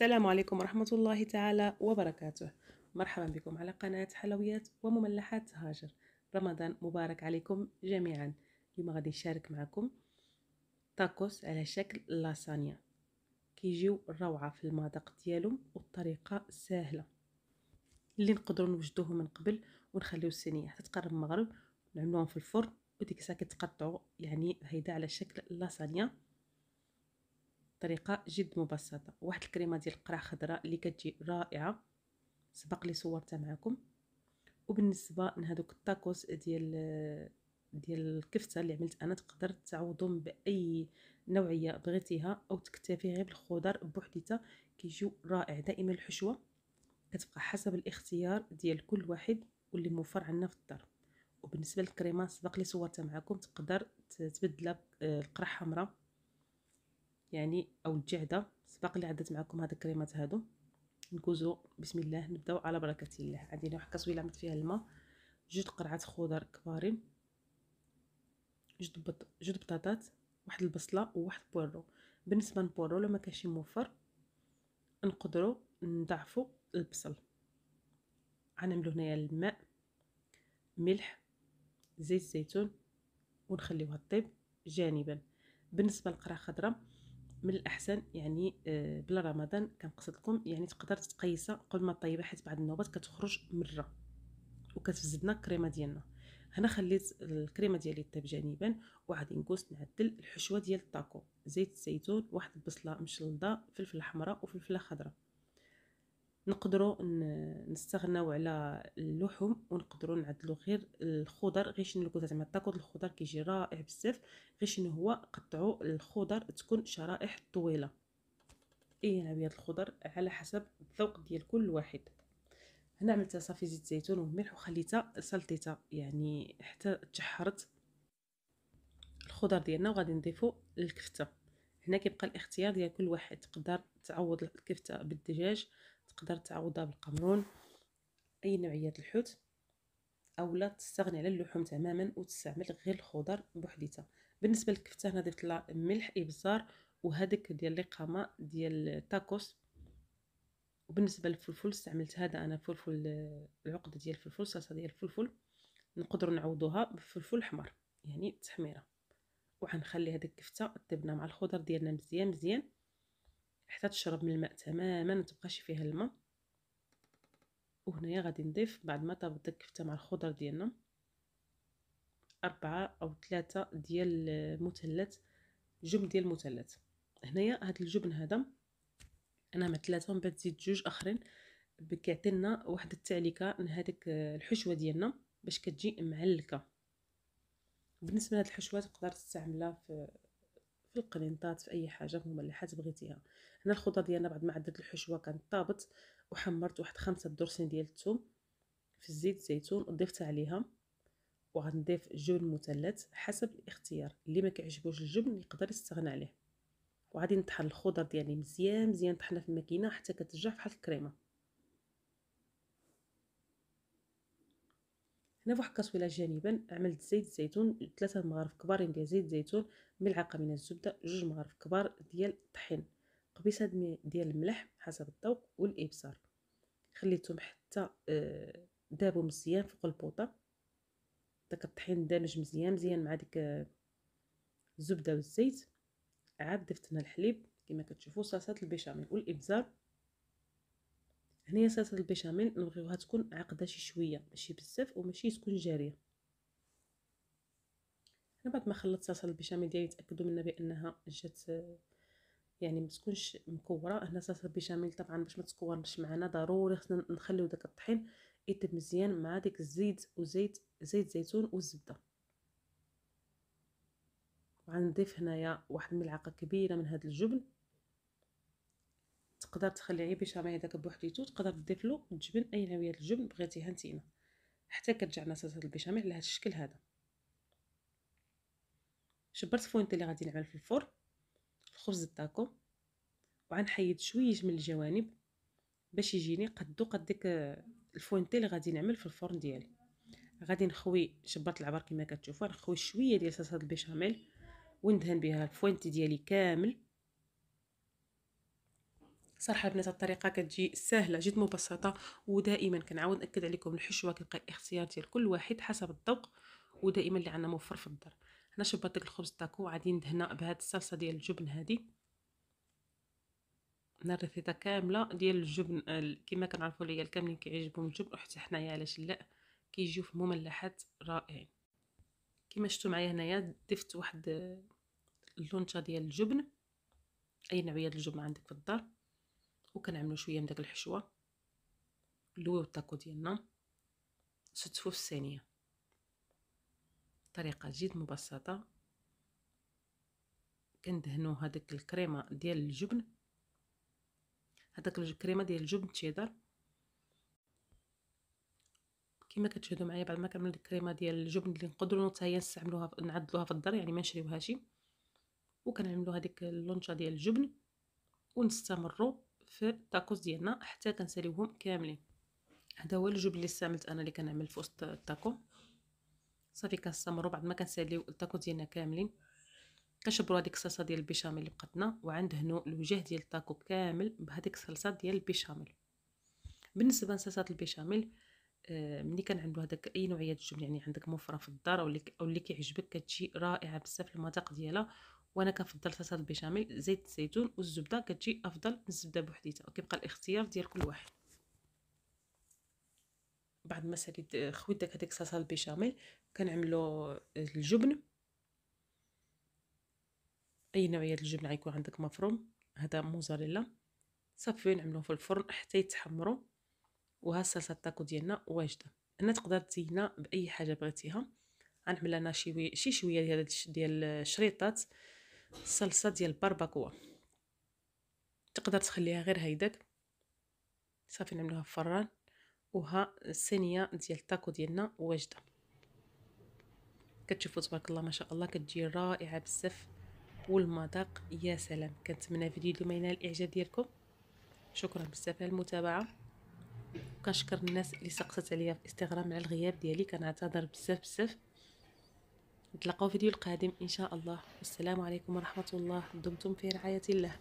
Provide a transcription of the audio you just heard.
السلام عليكم ورحمة الله تعالى وبركاته. مرحبا بكم على قناة حلويات ومملحات هاجر رمضان مبارك عليكم جميعا. اليوم غادي نشارك معكم تاكوس على شكل لاسانيا كيجيو روعة في المذاق ديالهم والطريقة سهلة. اللي نقدروا نوجدوهم من قبل ونخليو الصينية حتى تقرب المغرب نعملوهم في الفرن وديك الساعة كتقطعوا يعني هيدا على شكل لاسانيا طريقه جد مبسطة. واحد الكريمة ديال القرع خضراء اللي كتجي رائعة. سبق لي صورتها معكم وبالنسبة لهذوك التاكوس ديال ديال الكفتة اللي عملت أنا تقدر تعوضهم بأي نوعية بغيتيها أو تكتفي غير بالخضر بوحديتها. كيجيو رائع. دائما الحشوة كتبقى حسب الاختيار ديال كل واحد واللي موفر عندنا في الدار. وبالنسبة للكريمة سبق لي صورتها معكم تقدر تبدلها القرع حمراء. يعني أو الجعده سبق لي عدت معكم هاد الكريمات هادو. ندوزو بسم الله نبداو على بركة الله. عندنا واحد cazuela عملت فيها الماء. جوج قرعات خضر كبارين. جوج بط... بطاطات واحد البصلة وواحد بورو. بالنسبة للبورو لو ما كانش موفر نقدروا نضعفوا البصل. غنعملو هنايا الماء ملح زيت الزيتون ونخليوها طيب جانبا. بالنسبة للقرعة خضراء من الأحسن يعني آه، بلا رمضان كنقصد لكم يعني تقدر تقيسها قبل ما طيبها حيت بعض النوبات كتخرج مرة وكتفزدنا لنا الكريمة ديالنا. هنا خليت الكريمة ديالي طيب جانبا وغادي نقص نعدل الحشوة ديال الطاكو زيت الزيتون واحد البصلة مشلضة فلفله حمراء وفلفلة خضراء. نقدروا نستغناو على اللحوم ونقدروا نعدلوا غير الخضر غير شنو قلت زعما تاكل الخضر كيجي رائع بزاف غير شنو هو قطعوا الخضر تكون شرائح طويلة. اي نوعيات الخضر على حسب الذوق ديال كل واحد. هنا عملت صافي زيت زيتون وملح وخليتها سلطيتها يعني حتى تشحرت. الخضر ديالنا وغادي نضيفو الكفتة. هنا كيبقى الاختيار ديال كل واحد تقدر تعوض الكفته بالدجاج تقدر تعوضها بالقمرون أي نوعيات الحوت أو لا تستغني على اللحوم تماما وتستعمل غير الخضر بوحديتها. بالنسبة للكفته أنا ضفت لها ملح إبزار وهذاك ديال القامه ديال التاكوس. وبالنسبه للفلفل استعملت هذا أنا فلفل العقده ديال الفلفل صلصة ديال الفلفل. نقدروا نعوضوها بفلفل أحمر يعني تحميرة. وغنخلي هذيك الكفته طيبنا مع الخضر ديالنا مزيان مزيان حتى تشرب من الماء تماما ما تبقاش فيها الماء. وهنايا غادي نضيف بعد ما طابت الكفته مع الخضر ديالنا أربعة أو ثلاثة ديال المثلث جبن ديال المثلث. هنايا هاد الجبن هذا أنا مع ثلاثة ومن بعد زيد جوج آخرين كيعطينا واحد التعليكة من هذيك الحشوة ديالنا باش كتجي معلكه بالنسبة لهاد الحشوه تقدر تستعملها في في القرينطات في أي حاجة في مملحات بغيتيها. هنا الخضر ديالنا بعد ما عدت الحشوة كانت طابت وحمرت واحد خمسة درسين ديال الثوم في الزيت الزيتون وضفت عليها وغنضيف جبن مثلث حسب الاختيار. اللي ما كيعجبوش الجبن يقدر يستغنى عليه. وغادي نطحن الخضر ديالي مزيان مزيان طحنه في الماكينة حتى كترجع بحال الكريمة. هنا فواحد الكاسويله جانبا عملت زيت الزيتون ثلاثة مغارف كبارين ديال زيت الزيتون ملعقة من الزبدة جوج مغارف كبار ديال الطحين قبيصة ديال الملح حسب الذوق والإبصار. خليتهم حتى آه، دابوا مزيان فوق البوطة. داك الطحين دامج مزيان مزيان مع ديك الزبدة والزيت. عاد ضفت لنا الحليب. كما كتشوفوا صلصة البيشاميل والإبزار. هنايا صلصة البيشاميل نبغيوها تكون عقده شي شوية ماشي بزاف وماشي تكون جارية. أنا بعد ما خلطت صلصة البيشاميل ديالي تأكدوا منا بأنها جات يعني ما تكونش مكورة. هنا صلصة البيشاميل طبعا باش ما تكورش معنا ضروري خصنا نخليو داك الطحين يطيب مزيان مع ديك الزيت وزيت زيت زيتون والزبده وغنضيف هنايا واحد الملعقه كبيرة من هذا الجبن. تقدر تخلي غير بيشاميل هذاك بوحديتو تقدر تضيف له الجبن أي نوعية الجبن بغيتيها نتينا حتى كترجعنا صلصة البيشاميل على هذا الشكل هذا. شبرت fuente اللي غادي نعمل في الفرن الخبز الطاكو وغنحيد شوية من الجوانب باش يجيني قدو قد ديك ال fuente اللي غادي نعمل في الفرن ديالي. غادي نخوي شبرت العبر كما كتشوفوا نخوي شوية ديال صلصة البيشاميل وندهن بها ال fuente ديالي كامل. صراحة البنات الطريقة كتجي سهلة جد مبسطة ودائما كنعاود نأكد عليكم الحشوه كيبقى اختيار ديال كل واحد حسب الذوق ودائما اللي عندنا موفر في الدار. هنا شبرت داك الخبز تاكو غادي ندهنها بهاد الصلصة ديال الجبن هادي. هنا كاملة ديال الجبن كما كنعرفوا ليا الكاملين كيعجبهم الجبن وحتى حنايا علاش لا كيجيو في مملحات رائعين. كما شفتوا معايا هنايا ضفت واحد اللونشة ديال الجبن. أي نوعية الجبن عندك في الدار؟ وكنعملوا شوية من داك الحشوة اللوي الطاكو ديالنا ستفو في الصينيه طريقة جد مبسطة. كندهنوا هذيك الكريمة ديال الجبن. هذاك الكريمه ديال الجبن تشيدر كما كتشاهدوا معايا بعد ما كنعمل الكريمة ديال الجبن اللي نقدروا حتى هي نستعملوها نعدلوها في الدار يعني ما نشريوهاش. وكنعملوا هذيك ال loncha ديال الجبن ونستمروا في التاكوز ديالنا حتى كنساليوهم كاملين. هذا هو الجبن اللي استعملت أنا اللي كنعمل في وسط التاكو صافي كنستمروا بعد ما كنساليو التاكو ديالنا كاملين. كنشبروا هذيك الصلصة ديال البيشاميل اللي بقاتنا وغندهنوا الوجه ديال التاكو كامل بهذيك الصلصة ديال البيشاميل. بالنسبة لصلصة البيشاميل آه ملي كنعملوا هذاك أي نوعية الجبن يعني عندك موفره في الدار أو اللي كيعجبك كتجي رائعة بزاف المذاق ديالها وأنا كنفضل صلصه البيشاميل زيت الزيتون والزبدة كتجي أفضل من الزبدة بوحديتها. وكيبقى الاختيار ديال كل واحد. بعد ما ساليت خويت داك هذيك صلصة البيشاميل كنعملو الجبن. أي نوعية الجبن غيكون عندك مفروم هذا موزاريلا. صافي نعملوه في الفرن حتى يتحمروا وها الصلصه التاكو ديالنا واجدة. هنا تقدر تزينها بأي حاجة بغيتيها. غنعمل أنا شي شي شوية ديال ديال الشريطات. صلصة ديال البارباكوا. تقدر تخليها غير هيداك صافي نعملوها في الفران وها الصينيه ديال التاكو ديالنا واجدة. كتشوفوا تبارك الله ما شاء الله كتجي رائعة بزاف. والمذاق يا سلام! كنتمنى فيديو اليوم ينال الإعجاب ديالكم. شكرا بزاف على المتابعة. وكنشكر الناس اللي سقست عليا في انستغرام على الغياب ديالي. كنعتذر بزاف بزاف. نتلاقاو في فيديو القادم إن شاء الله. والسلام عليكم ورحمة الله. دمتم في رعاية الله.